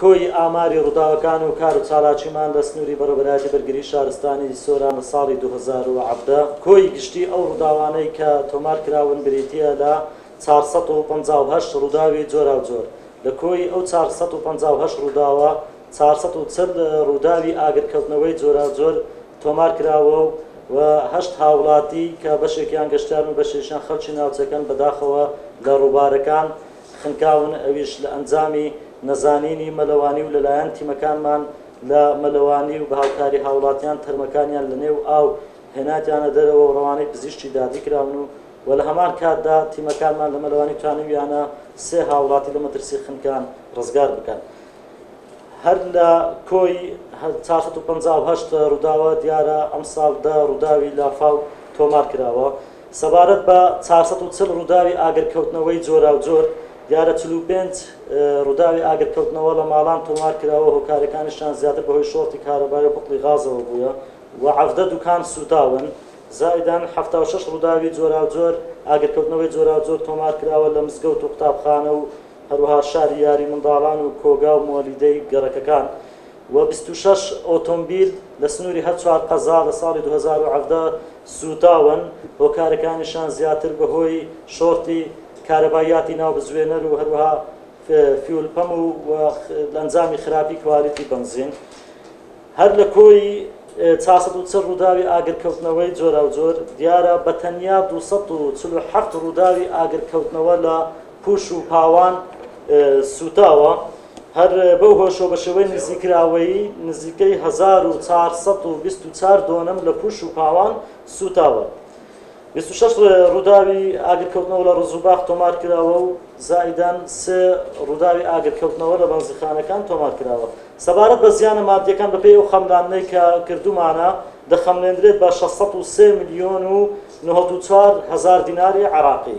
کۆی ئاماری ڕووداوەکان و کار و چالاکیمان لە سنووری بەڕێوەبەرایەتی بەرگریی شارستانیی سۆران لە ساڵی دوو هەزار و حەڤدە، کۆی گشتیی ئەو ڕووداوانەی کە تۆمار کراون بریتییە لە چوار سەد و پەنجا و هەشت ڕووداوی جۆراوجۆر، لە کۆی ئەو چوار سەد و پەنجا و هەشت ڕووداوە، چوار سەد و چل ڕووداوی ئاگرکەوتنەوەی جۆراوجۆر تۆمار کراوە و هەشت هاوڵاتی کە بەشێکیان گەشتیارن و بەشێکیشیان خەڵکی ناوچەکەن بەداخەوە لە ڕووبارەکان خنکاون، ئەویش لە ئەنجامی نەزانینی مەلەوانی و لەلایەن تیمەکانمان لە مەلەوانی و بەهاوکاری هاوڵاتیان تەرمەکانیان لە نێو ئاو هێنایتانە دەرەوە و ڕەوانەی پزیشکی دادی کراون و وە لە هەمان کاتدا تیمەکانمان لە مەلەوانی توانیویانە سێ هاوڵاتی لە مەترسی خنکان ڕزگار بکەن. هەر لە کۆی چوار سەد و پەنجا و هەشت ڕووداوە دیارە ئەمساڵ دە ڕووداوی لافاو تۆمار کراوە، سەبارەت بە چوار سەد و چل ڕووداوی ئاگرکەوتنەوەی جۆراوجۆر، دیارە چل و پێنج ڕووداوی ئاگرکەوتنەوە لە ماڵان تۆمار کراوە و هۆکارەکانیشیان زیاتر بەهۆی شۆرتی کارەبای و بوقڵی غازەوە بووە و حەڤدە دوکان سووتاون. زایدەن حەفتا و شەش ڕووداوی جۆراوجۆر ئاگرکەوتنەوەی جۆراوجۆر تۆمار کراوە لە مزگەوت و قوتابخانە و هەروەها شاری یاری منداڵان و کۆگا و مۆلیدەی گەڕەکەکان و بیست و شەش ئۆتۆمبیل لە سنووری هەر چوار قەزا لە ساڵی دوو هەزار و حەڤدە سووتاون، هۆکارەکانیشیان زیاتر بەهۆی شۆرتی کارەباییاتی ناو بزوێنەر و هەروەها فیول پەم و ئەنجامی خراپی کوالیتی بەنزین هەر لە کۆی چوار سەد و چل ڕووداوی ئاگرکەوتنەوەی جۆراوجۆر دیارە بە تەنیا دوو سەد و چل و حەفت ڕووداوی ئاگرکەوتنەوە لە پووش و پاوان سووتاوە. هەر بەو هۆشەوە بە شێوەی نزیکراوەیی نزیکەی هەزار و چوار سەد و بیست و چوار دۆنم لە پووش و پاوان سووتاوە. بیست و شەش ڕووداوی ئاگرکەوتنەوە لە ڕەزوباخ تۆمار کراوە و زائیدەن سێ ڕووداوی ئاگرکەوتنەوە لە بەنزیخانەکان تۆمار کراوە. سەبارەت بە زیانە ماددییەکان بەپێی ئەو خەملاندنەی کە کردوومانە دەخەملێندرێت بە شەش سەد و سێ ملیۆن و نۆ سەد و چوار هەزار دیناری عێراقی.